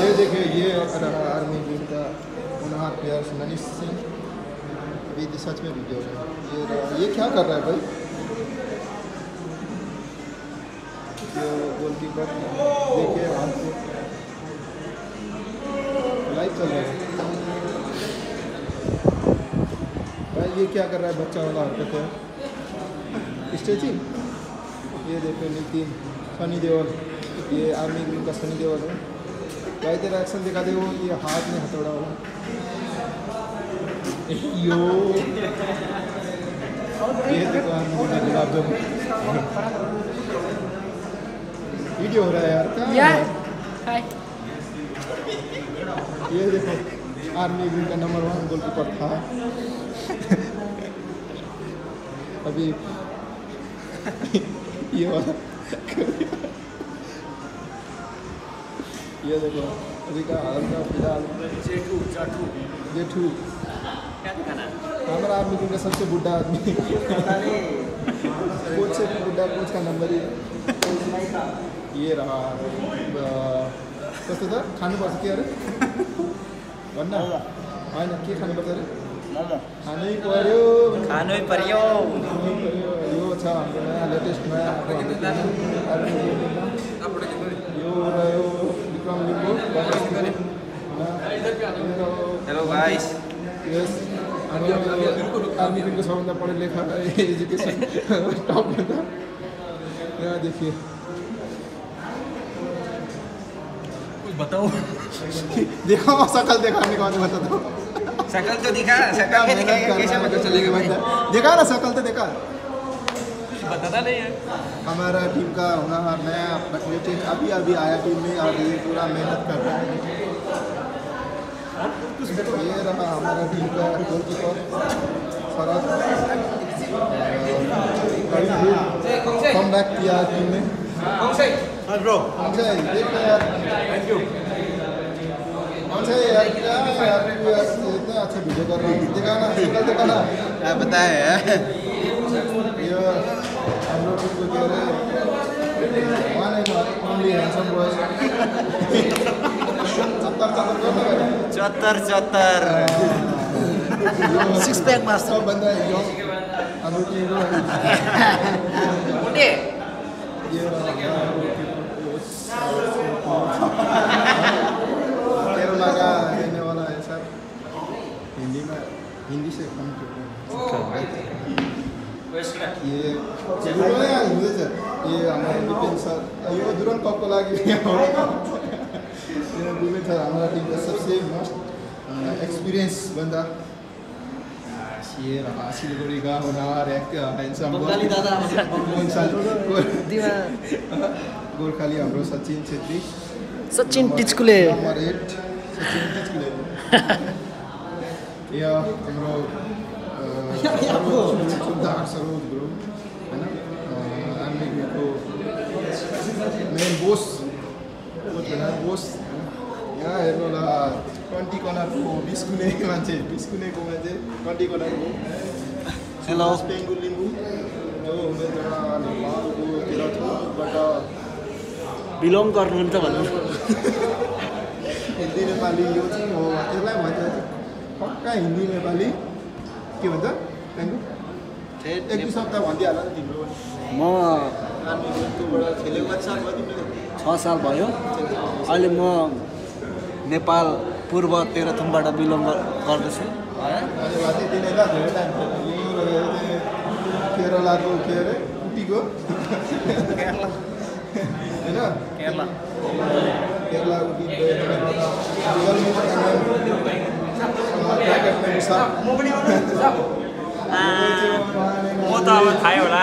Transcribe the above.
ये देखिए, ये आर्मी ग्रीन का उनहार प्लेयर्स मनीष सिंह। अभी तो सच में वीडियो है। ये ये क्या कर रहा है भाई? ये गोलकीपर देखिए से। लाइव चल रहा है। भाई, ये क्या कर रहा है? बच्चा वाला हरकत है। स्ट्रेचिंग ये देखो नितिन सनी देओल। ये आर्मी ग्रीन का सनी देओल है भाई तेरा एक्शन दिखा दे वो ये हाथ में हथौड़ा वाला यो ये देखो आर्मी ग्रीन का गुलाब जामुन वीडियो हो रहा है यार कहाँ Yeah. है? Hi. ये देखो आर्मी ग्रीन का नंबर वन गोलकीपर था अभी ये वाला ये देखो अभी का हाल का फ़िलहाल। जेठू। जाठू जेठू हमारा आदमी ग्रीन का सबसे बुढ़ा आदमी। कोच से बुढ़ा कोच का नंबर ही है। ये रहा। कस्तो छ खानुपर्छ के अरे भन्न होइन के खानुपर्छ अरे मोमो खानै पर्यो खानै पर्यो यो। छ हाम्रो नयाँ लेटेस्ट नयाँ। यो। यस हाम्रो आर्मी ग्रुपको सबभन्दा पढे लेखा एजुकेसन टप भन्दा यहाँ देखिए कुछ बताओ देखो सकल दिखाने का बता दो शक्ल तो दिखा शक्ल दिखाएगा कैसे पता चलेगा भाई देखा ना सकल तो देखा बताता नहीं है हमारा टीम का होना नया अभी अभी आया टीम में और ये पूरा मेहनत कर रहा है। ये रहा हमारा टीम का गोलकीपर कम बैक किया टीम में ब्रो यार थैंक यू यार यार यार इतना अच्छा वीडियो कर रहा है देखा ना देखा ना क्या बताए ये हाम्रो टिमको के अरे one and only handsome boy चत्तर चत्तर गर्नु चौहत्तर चौहत्तर सिक्स प्याकमा सबभन्दा यङ हाम्रो टिमको ये रहा केरला का रहने वाला है सर हिंदी में हिंदी से कम ये दुरुन नै हुँदैछ ये हाम्रो विपिन सर यो दुरुन कपको लागि यो विपिन सर हमारा टीम का सबसे मस्ट एक्सपीरियंस बंदा ये रहा सिलगढी का होनहार एक हैंडसम बंगाली दादा गोर्खाली हाम्रो सचिन छेत्री। सचिन टिचकुले नम्बर सचिन टिचकुले या हाम्रो अ, सरोज ब्रो होइन आर्मी मेन बोस बोस यहाँ हेर्नु होला ट्वेन्टी कर्नरको बिस्कुने मान्छे बिस्कुनेको मान्छे ट्वेन्टी कर्नरको हेलो पेङ्गु लिम्बू बिलोङ गर्नुहुन्छ भन्नु। हिन्दी नेपाली यो चाहिँ हो यसलाई भन्छ पक्का हिन्दी नेपाली। के भन्छ? पेङ्गु एक दुई सप्ताह भनिदिइहाल नि तिम्रो। म खेलेको तिमीले छ साल भयो। अहिले म नेपाल पूर्व तेह्रथुमबाट बिलोङ गर्दछु। केरलाको के अरे? कुटीको। केरला। म त अब थाहै होला।